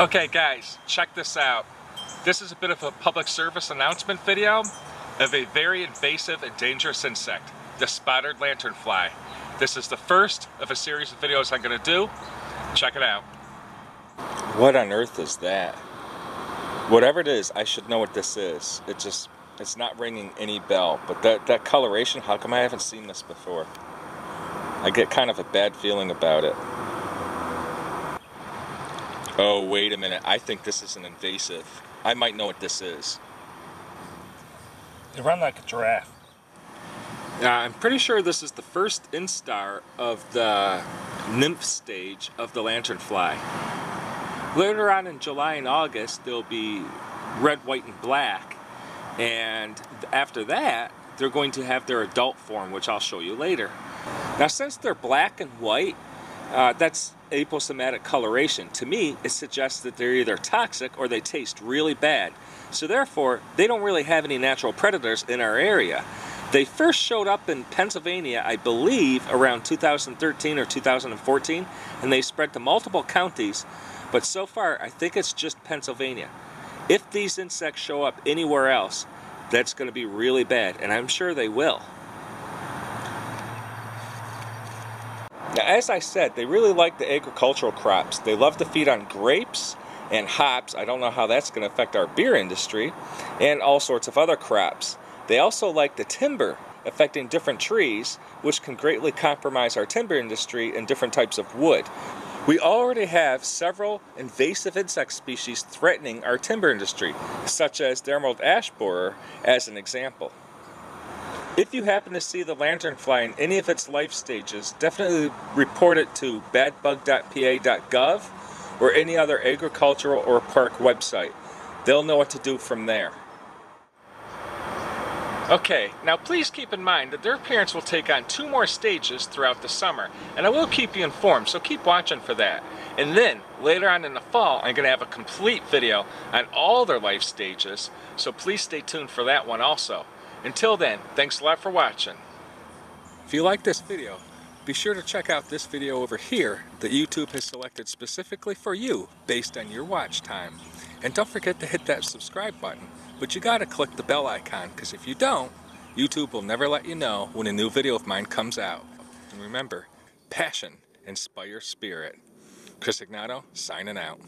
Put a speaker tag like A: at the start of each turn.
A: Okay guys, check this out. This is a bit of a public service announcement video of a very invasive and dangerous insect, the spotted lanternfly. This is the first of a series of videos I'm to do. Check it out. What on earth is that? Whatever it is, I should know what this is. It just, it's not ringing any bell. But that, that coloration, how come I haven't seen this before? I get kind of a bad feeling about it. Oh, wait a minute. I think this is an invasive. I might know what this is.
B: They run like a giraffe.
A: Yeah, I'm pretty sure this is the first instar of the nymph stage of the lanternfly. Later on in July and August, they'll be red, white, and black. And after that, they're going to have their adult form, which I'll show you later. Now, since they're black and white, uh, that's aposematic coloration. To me, it suggests that they're either toxic or they taste really bad. So therefore, they don't really have any natural predators in our area. They first showed up in Pennsylvania, I believe, around 2013 or 2014, and they spread to multiple counties, but so far, I think it's just Pennsylvania. If these insects show up anywhere else, that's going to be really bad, and I'm sure they will. Now, as I said, they really like the agricultural crops. They love to feed on grapes and hops. I don't know how that's going to affect our beer industry and all sorts of other crops. They also like the timber affecting different trees, which can greatly compromise our timber industry and different types of wood. We already have several invasive insect species threatening our timber industry, such as emerald ash borer as an example. If you happen to see the lanternfly in any of its life stages, definitely report it to badbug.pa.gov or any other agricultural or park website. They'll know what to do from there. Okay, now please keep in mind that their appearance will take on two more stages throughout the summer, and I will keep you informed, so keep watching for that. And then, later on in the fall, I'm going to have a complete video on all their life stages, so please stay tuned for that one also. Until then, thanks a lot for watching. If you like this video, be sure to check out this video over here that YouTube has selected specifically for you based on your watch time. And don't forget to hit that subscribe button, but you gotta click the bell icon because if you don't, YouTube will never let you know when a new video of mine comes out. And remember, passion inspires spirit. Chris Egnoto, signing out.